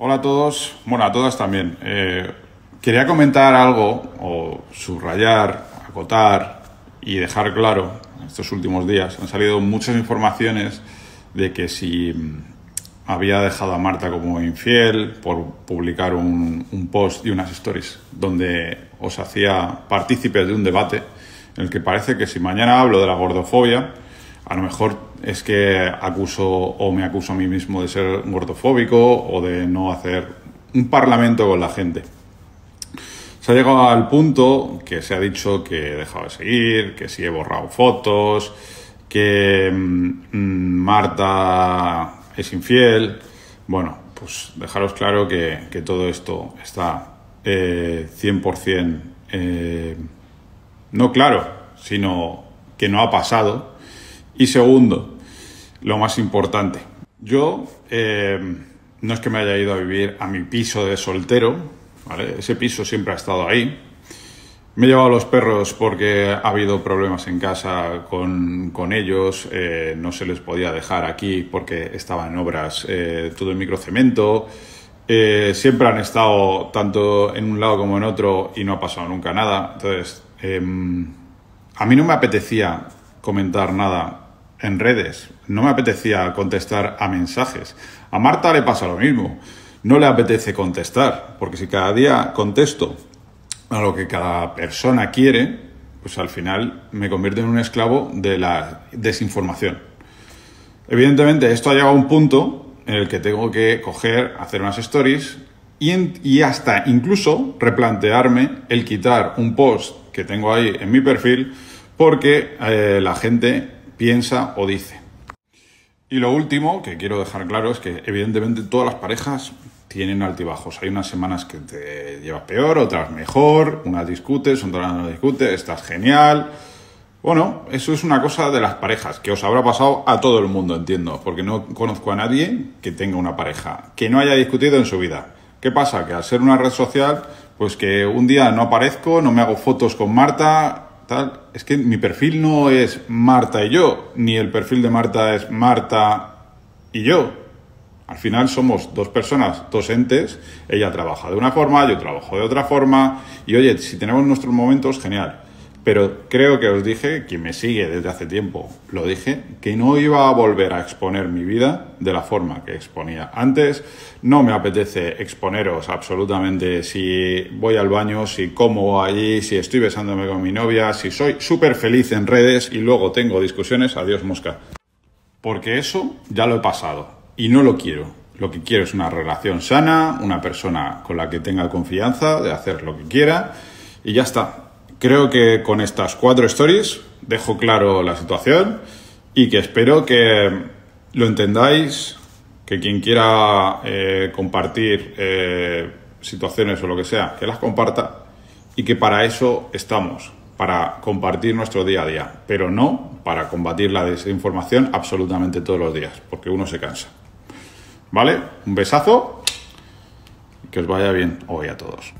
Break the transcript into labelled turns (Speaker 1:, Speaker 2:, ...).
Speaker 1: Hola a todos, bueno, a todas también. Eh, quería comentar algo, o subrayar, acotar y dejar claro, estos últimos días han salido muchas informaciones de que si mm, había dejado a Marta como infiel por publicar un, un post y unas stories donde os hacía partícipes de un debate en el que parece que si mañana hablo de la gordofobia, a lo mejor es que acuso o me acuso a mí mismo de ser gordofóbico o de no hacer un parlamento con la gente. Se ha llegado al punto que se ha dicho que he dejado de seguir, que si he borrado fotos, que mm, Marta es infiel. Bueno, pues dejaros claro que, todo esto está eh, 100% eh, no claro, sino que no ha pasado y segundo, lo más importante, yo eh, no es que me haya ido a vivir a mi piso de soltero, ese piso siempre ha estado ahí. Me he llevado a los perros porque ha habido problemas en casa con, ellos, eh, no se les podía dejar aquí porque estaba en obras eh, todo el microcemento. siempre han estado tanto en un lado como en otro y no ha pasado nunca nada. Entonces, em, a mí no me apetecía comentar nada en redes. No me apetecía contestar a mensajes. A Marta le pasa lo mismo. No le apetece contestar, porque si cada día contesto a lo que cada persona quiere, pues al final me convierto en un esclavo de la desinformación. Evidentemente, esto ha llegado a un punto en el que tengo que coger, hacer unas stories y, hasta incluso replantearme el quitar un post que tengo ahí en mi perfil porque eh, la gente piensa o dice. Y lo último que quiero dejar claro es que evidentemente todas las parejas tienen altibajos. Hay unas semanas que te llevas peor, otras mejor, unas discutes, otras no discutes, estás genial. Bueno, eso es una cosa de las parejas, que os habrá pasado a todo el mundo, entiendo, porque no conozco a nadie que tenga una pareja, que no haya discutido en su vida. ¿Qué pasa? Que al ser una red social, pues que un día no aparezco, no me hago fotos con Marta, es que mi perfil no es Marta y yo, ni el perfil de Marta es Marta y yo. Al final somos dos personas, dos entes, ella trabaja de una forma, yo trabajo de otra forma, y oye, si tenemos nuestros momentos, genial. Pero creo que os dije, quien me sigue desde hace tiempo, lo dije, que no iba a volver a exponer mi vida de la forma que exponía antes. No me apetece exponeros absolutamente si voy al baño, si como allí, si estoy besándome con mi novia, si soy súper feliz en redes y luego tengo discusiones, adiós mosca. Porque eso ya lo he pasado y no lo quiero. Lo que quiero es una relación sana, una persona con la que tenga confianza de hacer lo que quiera y ya está Creo que con estas cuatro stories dejo claro la situación y que espero que lo entendáis, que quien quiera eh, compartir eh, situaciones o lo que sea, que las comparta y que para eso estamos, para compartir nuestro día a día, pero no para combatir la desinformación absolutamente todos los días, porque uno se cansa. ¿Vale? Un besazo y que os vaya bien hoy a todos.